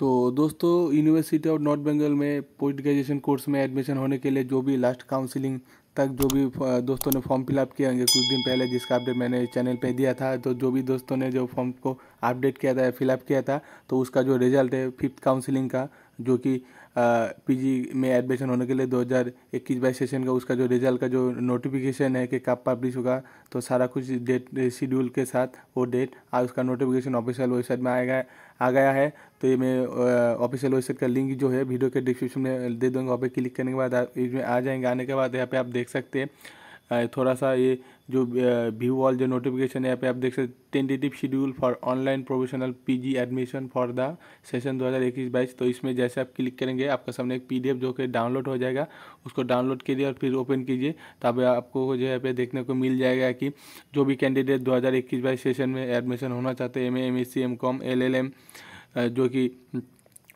तो दोस्तों university of North Bengal में पोस्ट ग्रेजुएशन कोर्स में एडमिशन होने के लिए जो भी लास्ट काउंसिलिंग तक जो भी दोस्तों ने फॉर्म फिलअप किया होंगे कुछ दिन पहले, जिसका अपडेट मैंने चैनल पे दिया था तो जो भी दोस्तों ने जो फॉर्म को अपडेट किया था फिलअप किया था तो उसका जो रिज़ल्ट है फिफ्थ काउंसिलिंग का जो कि पीजी में एडमिशन होने के लिए 2021 बाईस सेशन का उसका जो रिज़ल्ट का जो नोटिफिकेशन है कि कब पब्लिश होगा तो सारा कुछ डेट शेड्यूल के साथ वो डेट आज उसका नोटिफिकेशन ऑफिशियल वेबसाइट में आएगा, आ गया है। तो ये मैं ऑफिशियल वेबसाइट का लिंक जो है वीडियो के डिस्क्रिप्शन में दे दूँगा। वहाँ पर क्लिक करने के बाद इसमें आ जाएँगे। आने के बाद यहाँ पर आप देख सकते हैं थोड़ा सा ये जो व्यू वॉल जो नोटिफिकेशन है यहाँ पे आप देख सकते tentative schedule for online professional PG admission for the session 2021-22 तो इसमें जैसे आप क्लिक करेंगे, आपका सामने एक पीडीएफ जो कि डाउनलोड हो जाएगा, उसको डाउनलोड कीजिए और फिर ओपन कीजिए, तब आपको जो है पे देखने को मिल जाएगा कि जो भी कैंडिडेट दो हज़ार इक्कीस बाईस सेशन में एडमिशन होना चाहते हैं M A M S C M Com L L M जो कि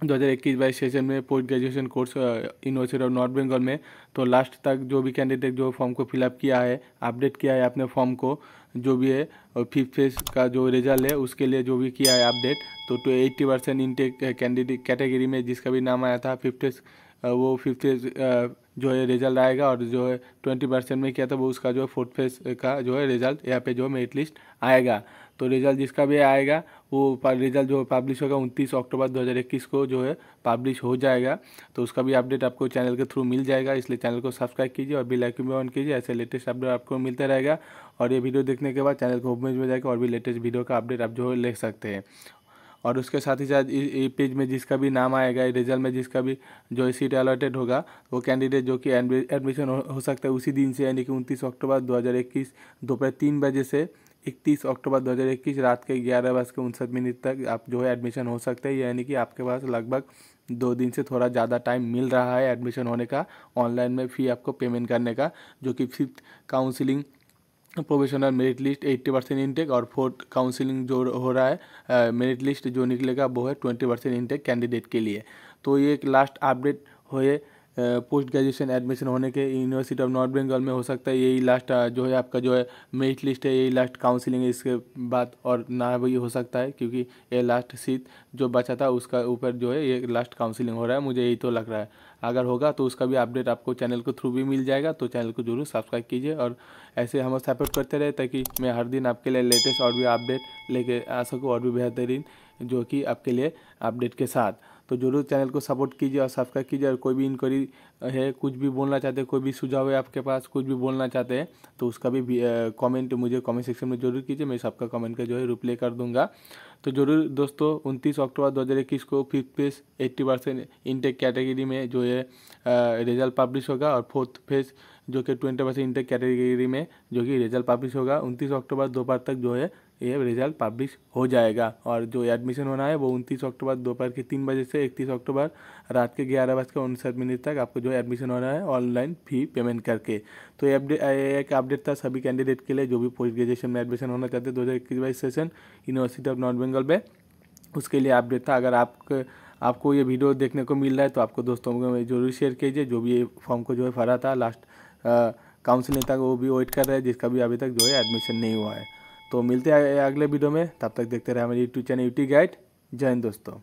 दो हज़ार इक्कीस बाईस सेशन में post graduation course University of North Bengal में। तो लास्ट तक जो भी कैंडिडेट जो फॉर्म को फिलअप किया है अपडेट किया है अपने फॉर्म को, जो भी है, और फिफ्थ फ़ेज़ का जो रिज़ल्ट है, उसके लिए जो भी किया है अपडेट तो to eighty percent intake candidate category में जिसका भी नाम आया था फिफ्थ फ़ेज़ वो फिफ्थ फ़ेज़ जो है रिज़ल्ट आएगा और जो है ट्वेंटी परसेंट में किया था, वो उसका जो है फोर्थ फ़ेज़ का जो है रिज़ल्ट यहाँ पे जो है मेरिट लिस्ट आएगा। तो रिज़ल्ट जिसका भी आएगा, वो रिज़ल्ट जो पब्लिश होगा उनतीस अक्टूबर 2021 को जो है पब्लिश हो जाएगा। तो उसका भी अपडेट आपको चैनल के थ्रू मिल जाएगा, इसलिए चैनल को सब्सक्राइब कीजिए और बेल आइकन भी ऑन कीजिए, ऐसे लेटेस्ट अपडेट आपको मिलता रहेगा। और ये वीडियो देखने के बाद चैनल को होम में जाएगा और भी लेटेस्ट वीडियो का अपडेट आप जो है ले सकते हैं। और उसके साथ ही साथ पेज में जिसका भी नाम आएगा रिज़ल्ट में जिसका भी जो सीट अलॉटेड होगा, वो कैंडिडेट जो कि एडमिशन हो सकता है उसी दिन से, यानी कि उनतीस अक्टूबर 2021 दोपहर तीन बजे से इकतीस अक्टूबर 2021 रात के ग्यारह बज के उनसठ मिनट तक आप जो है एडमिशन हो सकते हैं। यानी कि आपके पास लगभग दो दिन से थोड़ा ज़्यादा टाइम मिल रहा है एडमिशन होने का ऑनलाइन में फ़ी आपको पेमेंट करने का, जो कि fifth counselling professional merit list eighty percent intake और फोर्थ काउंसिलिंग जो हो रहा है मेरिट लिस्ट जो निकलेगा वो है ट्वेंटी परसेंट इंटेक कैंडिडेट के लिए। तो ये एक लास्ट अपडेट हुए पोस्ट ग्रेजुएशन एडमिशन होने के यूनिवर्सिटी ऑफ़ नॉर्थ बंगाल में हो सकता है। यही लास्ट जो है आपका जो है मेरिट लिस्ट है, यही लास्ट काउंसिलिंग है। इसके बाद और ना भी हो सकता है, क्योंकि ये लास्ट सीट जो बचा था, उसका ऊपर जो है ये लास्ट काउंसिलिंग हो रहा है। मुझे यही तो लग रहा है। अगर होगा तो उसका भी अपडेट आपको चैनल के थ्रू भी मिल जाएगा तो चैनल को ज़रूर सब्सक्राइब कीजिए और ऐसे हम सपोर्ट करते रहे ताकि मैं हर दिन आपके लिए लेटेस्ट और भी अपडेट लेके आ सकूँ और भी बेहतरीन जो कि आपके लिए अपडेट के साथ। तो ज़रूर चैनल को सपोर्ट कीजिए और सब्सक्राइब कीजिए। और कोई भी इंक्वायरी है, कुछ भी बोलना चाहते हैं, कोई भी सुझाव है आपके पास, कुछ भी बोलना चाहते हैं तो उसका भी कमेंट मुझे कमेंट सेक्शन में ज़रूर कीजिए। मैं सबका कमेंट का जो है रिप्लाई कर दूँगा। तो ज़रूर दोस्तों, उनतीस अक्टूबर दो हज़ार इक्कीस को fifth phase eighty percent intake category में जो है रिज़ल्ट पब्लिश होगा और फोर्थ फ़ेज़ जो कि ट्वेंटी परसेंट इंटेक कैटेगरी में जो कि रिज़ल्ट पब्लिश होगा, उनतीस अक्टूबर दोपहर तक जो है, ये रिज़ल्ट पब्लिश हो जाएगा। और जो एडमिशन होना है, वो उनतीस अक्टूबर दोपहर के तीन बजे से इकतीस अक्टूबर रात के ग्यारह बज के उनसठ मिनट तक आपको जो एडमिशन होना है ऑनलाइन फ़ी पेमेंट करके। तो ये एक अपडेट था सभी कैंडिडेट के लिए, जो भी पोस्ट ग्रेजुएशन में एडमिशन होना चाहते हैं, दो हज़ार इक्कीस बाईस session University of North Bengal में, उसके लिए अपडेट था। अगर आप आपको ये वीडियो देखने को मिल रहा है तो आपको दोस्तों को ज़रूर शेयर कीजिए, जो भी ये फॉर्म को जो है भरा था लास्ट काउंसिलिंग तक वो भी वेट कर रहे हैं, जिसका भी अभी तक जो है एडमिशन नहीं हुआ है। तो मिलते हैं अगले वीडियो में, तब तक देखते रहे हमारे यूट्यूब चैनल यूटी गाइड जय हिंद दोस्तों।